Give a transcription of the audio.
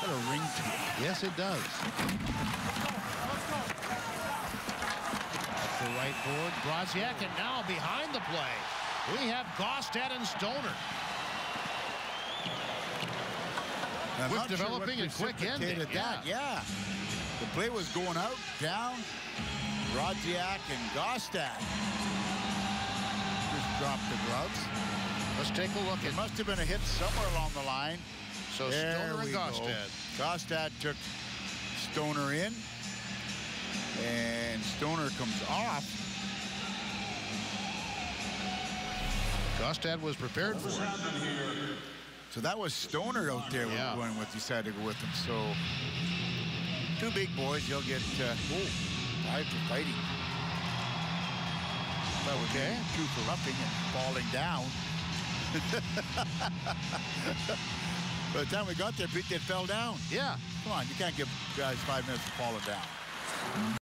Got a ring to it. Yes, it does. Up the right board, Brodziak, and now behind the play, we have Gaustad and Stoner. I'm Quick not sure what developing and quick ending, that. Yeah. The play was going out, down. Brodziak and Gaustad just dropped the gloves. Let's take a look It must have been a hit somewhere along the line. So There Stoner and we go. Gaustad took Stoner in. And Stoner comes off. Gaustad was prepared for it. So that was Stoner out there Yeah. going with. Decided to go with him. So two big boys. You'll get uh, oh, five for fighting. That was Okay. two for roughing and falling down. By the time we got there, Pete, they fell down. Yeah. Come on, you can't give guys five minutes for falling down.